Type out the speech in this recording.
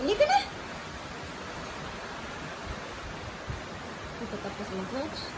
Ini kena. Kita tapas lunch.